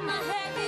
I'm.